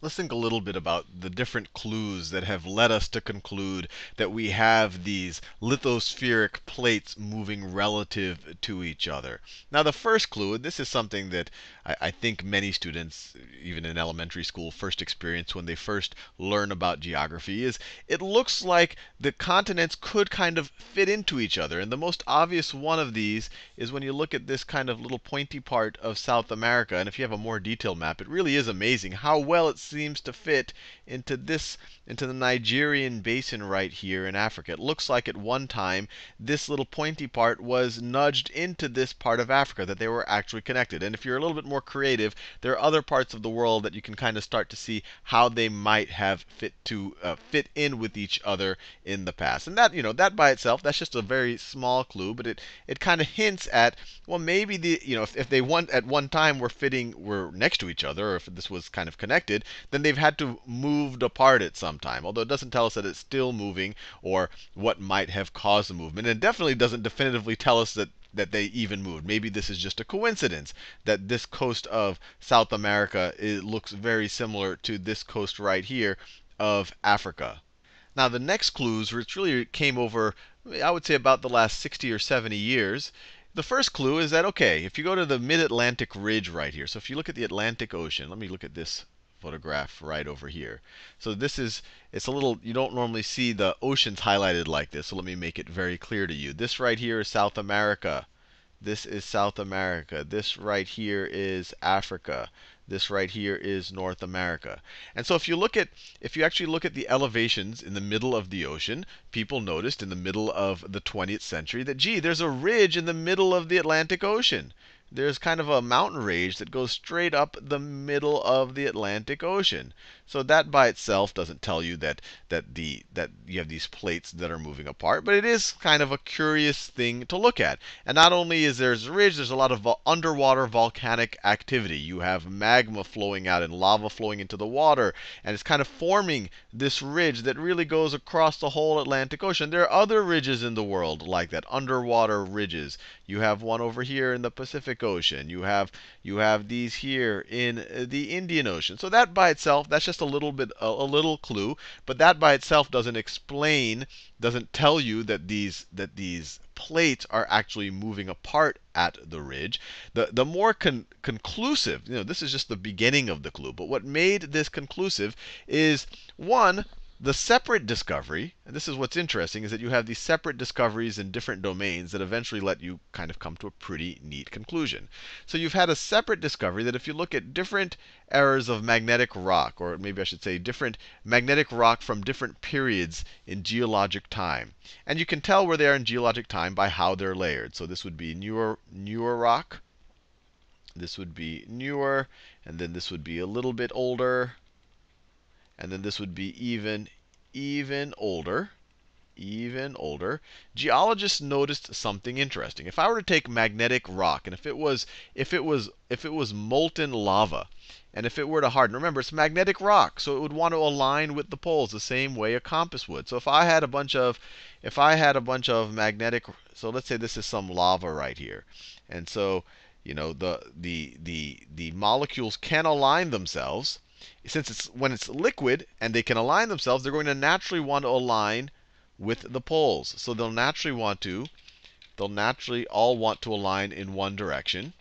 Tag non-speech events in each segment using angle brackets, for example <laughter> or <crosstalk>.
let's think a little bit about the different clues that have led us to conclude that we have these lithospheric plates moving relative to each other. Now, the first clue, and this is something that I, I, think many students, even in elementary school, first experience when they first learn about geography, is it looks like the continents could kind of fit into each other. And the most obvious one of these is when you look at this kind of little pointy part of South America. And if you have a more detailed map, it really is amazing how well it seems to fit into this into the Nigerian basin right here in Africa. It looks like at one time this little pointy part was nudged into this part of Africa, that they were actually connected. And if you're a little bit more creative, there are other parts of the world that you can kind of start to see how they might have fit to uh, fit in with each other in the past. And that, you know, that by itself, that's just a very small clue, but it it kind of hints at well, maybe the you know if, if they want at one time were fitting were next to each other, or if this was kind of connected, then they've had to moved apart at some time. Although it doesn't tell us that it's still moving or what might have caused the movement. And it definitely doesn't definitively tell us that that they even moved. Maybe this is just a coincidence that this coast of South America looks very similar to this coast right here of Africa. Now the next clues, which really came over, I would say about the last 60 or 70 years, the first clue is that, okay, if you go to the mid-Atlantic ridge right here, so if you look at the Atlantic Ocean, let me look at this photograph right over here. So this is, it's a little, you don't normally see the oceans highlighted like this, so let me make it very clear to you. This right here is South America. This is South America. This right here is Africa. This right here is North America. And so if you look at, if you actually look at the elevations in the middle of the ocean, people noticed in the middle of the 20th century that, gee, there's a ridge in the middle of the Atlantic Ocean there's kind of a mountain range that goes straight up the middle of the Atlantic Ocean. So that by itself doesn't tell you that that the that you have these plates that are moving apart, but it is kind of a curious thing to look at. And not only is there a ridge, there's a lot of underwater volcanic activity. You have magma flowing out and lava flowing into the water, and it's kind of forming this ridge that really goes across the whole Atlantic Ocean. There are other ridges in the world like that, underwater ridges. You have one over here in the Pacific Ocean. You have you have these here in uh, the Indian Ocean. So that by itself, that's just just a little bit a, a little clue, but that by itself doesn't explain, doesn't tell you that these that these plates are actually moving apart at the ridge. The, the more con conclusive, you know, this is just the beginning of the clue, but what made this conclusive is one, the separate discovery, and this is what's interesting, is that you have these separate discoveries in different domains that eventually let you kind of come to a pretty neat conclusion. So you've had a separate discovery that if you look at different eras of magnetic rock, or maybe I should say different magnetic rock from different periods in geologic time, and you can tell where they are in geologic time by how they're layered. So this would be newer, newer rock. This would be newer, and then this would be a little bit older, and then this would be even, even older, even older. Geologists noticed something interesting. If I were to take magnetic rock, and if it was, if it was, if it was molten lava, and if it were to harden, remember it's magnetic rock, so it would want to align with the poles the same way a compass would. So if I had a bunch of, if I had a bunch of magnetic, so let's say this is some lava right here, and so you know the the the the molecules can align themselves since it's when it's liquid and they can align themselves, they're going to naturally want to align with the poles. So they'll naturally want to, they'll naturally all want to align in one direction.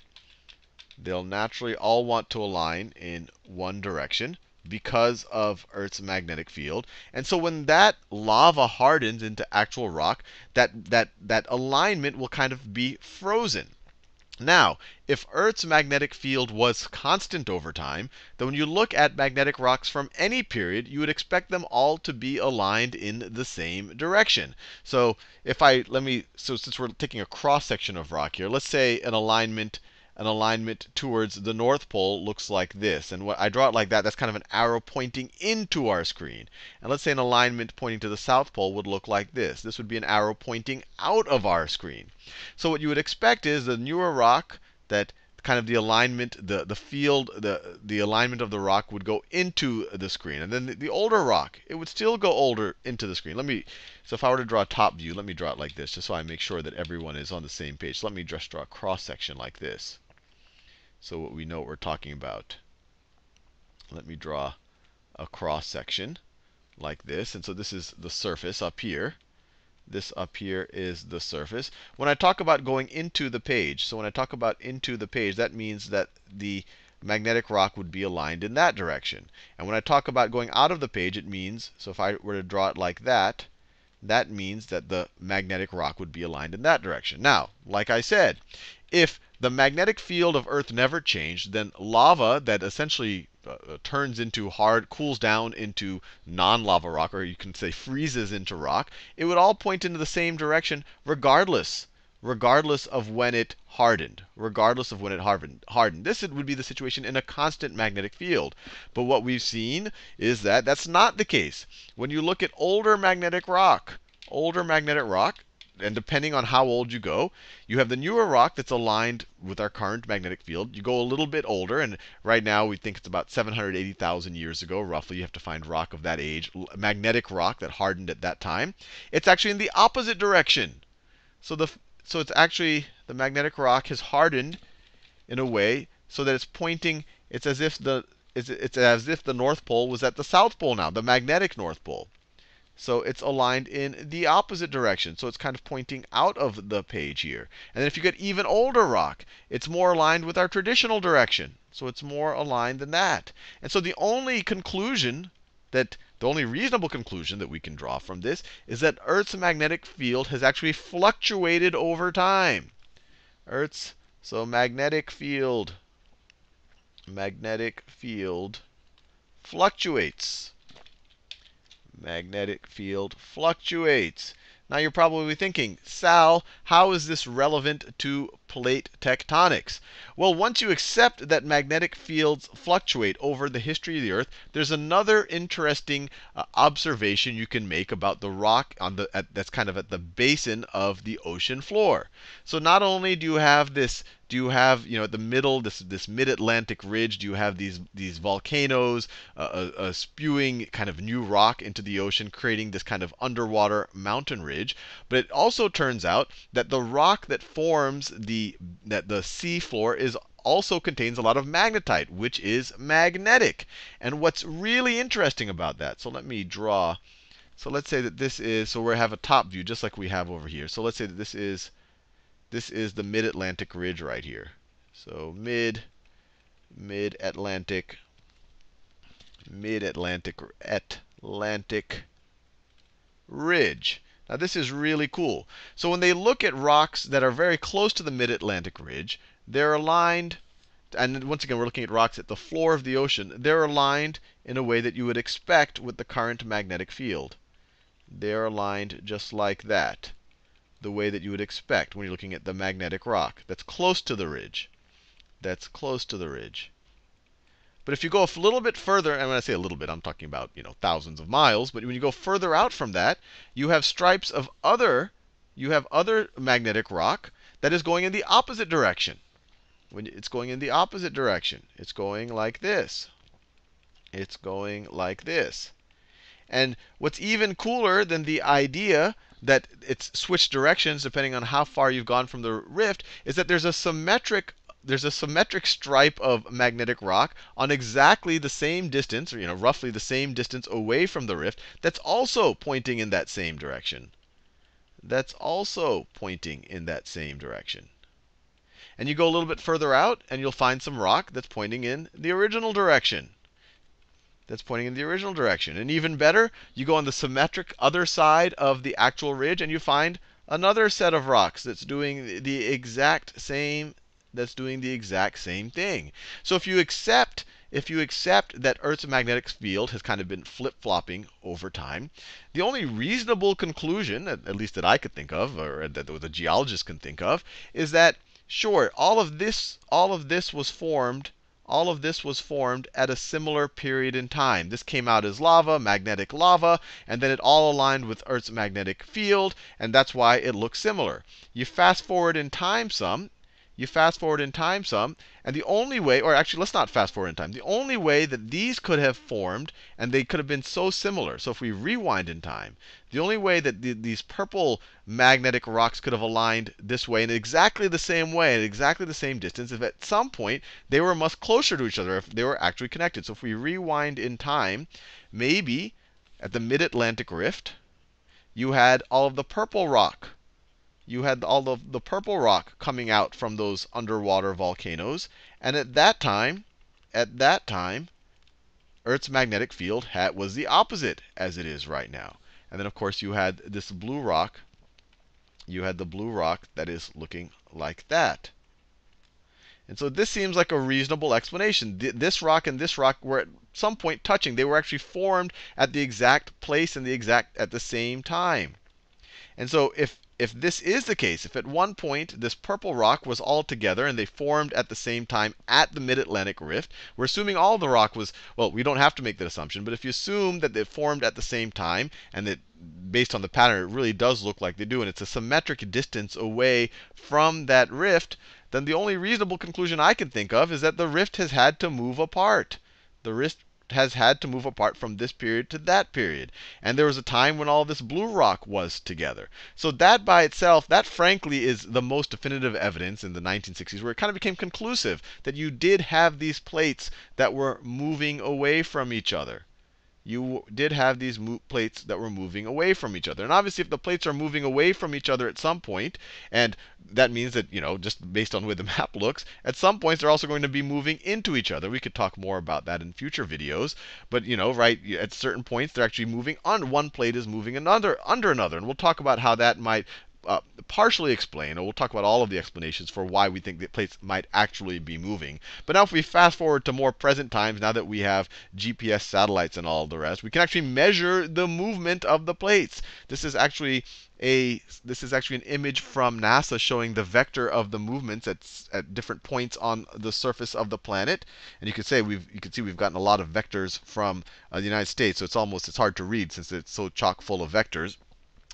They'll naturally all want to align in one direction because of Earth's magnetic field. And so when that lava hardens into actual rock, that, that, that alignment will kind of be frozen. Now, if Earth's magnetic field was constant over time, then when you look at magnetic rocks from any period, you would expect them all to be aligned in the same direction. So if I let me so since we're taking a cross section of rock here, let's say an alignment an alignment towards the North Pole looks like this. And what I draw it like that, that's kind of an arrow pointing into our screen. And let's say an alignment pointing to the South Pole would look like this. This would be an arrow pointing out of our screen. So what you would expect is the newer rock that kind of the alignment, the, the field, the, the alignment of the rock would go into the screen. And then the, the, older rock, it would still go older into the screen. Let me, so if I were to draw a top view, let me draw it like this, just so I make sure that everyone is on the same page. So let me just draw a cross section like this so what we know what we're talking about. Let me draw a cross section like this. And so this is the surface up here. This up here is the surface. When I talk about going into the page, so when I talk about into the page, that means that the magnetic rock would be aligned in that direction. And when I talk about going out of the page, it means, so if I were to draw it like that, that means that the magnetic rock would be aligned in that direction. Now, like I said, if the magnetic field of Earth never changed, then lava that essentially uh, uh, turns into hard, cools down into non lava rock, or you can say freezes into rock, it would all point into the same direction regardless regardless of when it hardened, regardless of when it hardened. hardened. This would be the situation in a constant magnetic field. But what we've seen is that that's not the case. When you look at older magnetic rock, older magnetic rock, and depending on how old you go, you have the newer rock that's aligned with our current magnetic field. You go a little bit older, and right now we think it's about 780,000 years ago, roughly. You have to find rock of that age, magnetic rock that hardened at that time. It's actually in the opposite direction. So the so it's actually the magnetic rock has hardened in a way so that it's pointing. It's as if the it's, it's as if the North Pole was at the South Pole now, the magnetic North Pole. So it's aligned in the opposite direction. So it's kind of pointing out of the page here. And then if you get even older rock, it's more aligned with our traditional direction. So it's more aligned than that. And so the only conclusion that the only reasonable conclusion that we can draw from this is that Earth's magnetic field has actually fluctuated over time. Earth's so magnetic field magnetic field fluctuates magnetic field fluctuates. Now you're probably thinking, Sal, how is this relevant to plate tectonics? Well, once you accept that magnetic fields fluctuate over the history of the Earth, there's another interesting uh, observation you can make about the rock on the at, that's kind of at the basin of the ocean floor. So not only do you have this do you have you know at the middle this this mid-Atlantic ridge? Do you have these these volcanoes uh, uh, spewing kind of new rock into the ocean, creating this kind of underwater mountain ridge? But it also turns out that the rock that forms the that the sea floor is also contains a lot of magnetite, which is magnetic. And what's really interesting about that? So let me draw. So let's say that this is so we have a top view just like we have over here. So let's say that this is this is the mid-Atlantic ridge right here. So mid, mid-Atlantic, mid-Atlantic, Atlantic ridge. Now this is really cool. So when they look at rocks that are very close to the mid-Atlantic ridge, they're aligned. And once again, we're looking at rocks at the floor of the ocean. They're aligned in a way that you would expect with the current magnetic field. They're aligned just like that the way that you would expect when you're looking at the magnetic rock that's close to the ridge. That's close to the ridge. But if you go a little bit further, and when I say a little bit, I'm talking about you know thousands of miles. But when you go further out from that, you have stripes of other, you have other magnetic rock that is going in the opposite direction. When it's going in the opposite direction, it's going like this. It's going like this. And what's even cooler than the idea that it's switched directions depending on how far you've gone from the rift is that there's a symmetric there's a symmetric stripe of magnetic rock on exactly the same distance, or you know, roughly the same distance away from the rift, that's also pointing in that same direction. That's also pointing in that same direction. And you go a little bit further out, and you'll find some rock that's pointing in the original direction that's pointing in the original direction. And even better, you go on the symmetric other side of the actual ridge and you find another set of rocks that's doing the exact same that's doing the exact same thing. So if you accept if you accept that Earth's magnetic field has kind of been flip-flopping over time, the only reasonable conclusion, at, least that I could think of, or that the geologist can think of, is that sure, all of this all of this was formed all of this was formed at a similar period in time. This came out as lava, magnetic lava, and then it all aligned with Earth's magnetic field, and that's why it looks similar. You fast forward in time some, you fast forward in time some, and the only way, or actually, let's not fast forward in time. The only way that these could have formed, and they could have been so similar. So if we rewind in time, the only way that the, these purple magnetic rocks could have aligned this way in exactly the same way, at exactly the same distance, if at some point they were much closer to each other, if they were actually connected. So if we rewind in time, maybe at the mid Atlantic rift, you had all of the purple rock you had all of the purple rock coming out from those underwater volcanoes. And at that time, at that time, Earth's magnetic field had, was the opposite as it is right now. And then, of course, you had this blue rock. You had the blue rock that is looking like that. And so this seems like a reasonable explanation. This rock and this rock were at some point touching. They were actually formed at the exact place and the exact at the same time. And so if if this is the case, if at one point this purple rock was all together and they formed at the same time at the mid Atlantic rift, we're assuming all the rock was, well, we don't have to make that assumption, but if you assume that they formed at the same time and that based on the pattern, it really does look like they do, and it's a symmetric distance away from that rift, then the only reasonable conclusion I can think of is that the rift has had to move apart. The rift has had to move apart from this period to that period. And there was a time when all this blue rock was together. So that by itself, that frankly is the most definitive evidence in the 1960s where it kind of became conclusive that you did have these plates that were moving away from each other you did have these plates that were moving away from each other. And obviously, if the plates are moving away from each other at some point, and that means that, you know, just based on way the <laughs> map looks, at some points they're also going to be moving into each other. We could talk more about that in future videos. But, you know, right, at certain points they're actually moving on. One plate is moving another under another. And we'll talk about how that might uh, partially explain, or we'll talk about all of the explanations for why we think that plates might actually be moving. But now if we fast forward to more present times, now that we have GPS satellites and all the rest, we can actually measure the movement of the plates. This is actually a this is actually an image from NASA showing the vector of the movements at, at different points on the surface of the planet. And you can say we've you can see we've gotten a lot of vectors from uh, the United States, so it's almost it's hard to read since it's so chock full of vectors.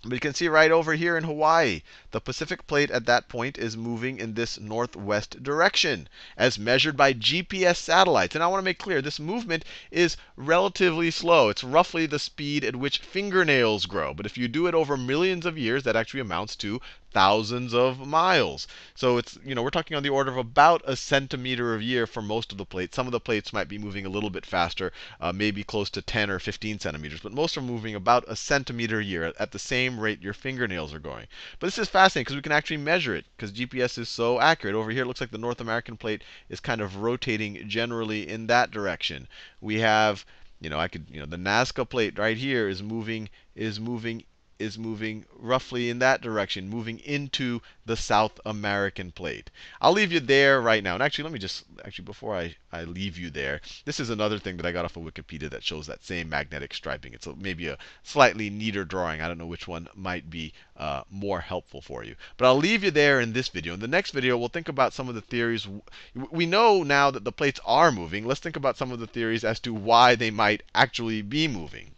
But you can see right over here in Hawaii, the Pacific plate at that point is moving in this northwest direction as measured by GPS satellites. And I want to make clear this movement is relatively slow. It's roughly the speed at which fingernails grow. But if you do it over millions of years, that actually amounts to thousands of miles. So it's, you know, we're talking on the order of about a centimeter a year for most of the plates. Some of the plates might be moving a little bit faster, uh, maybe close to 10 or 15 centimeters, but most are moving about a centimeter a year at the rate your fingernails are going. But this is fascinating because we can actually measure it because GPS is so accurate. Over here, it looks like the North American plate is kind of rotating generally in that direction. We have you know, I could, you know, the Nazca plate right here is moving is moving is moving roughly in that direction, moving into the South American plate. I'll leave you there right now. And actually, let me just, actually, before I, I leave you there, this is another thing that I got off of Wikipedia that shows that same magnetic striping. It's a, maybe a slightly neater drawing. I don't know which one might be uh, more helpful for you. But I'll leave you there in this video. In the next video, we'll think about some of the theories. We know now that the plates are moving. Let's think about some of the theories as to why they might actually be moving.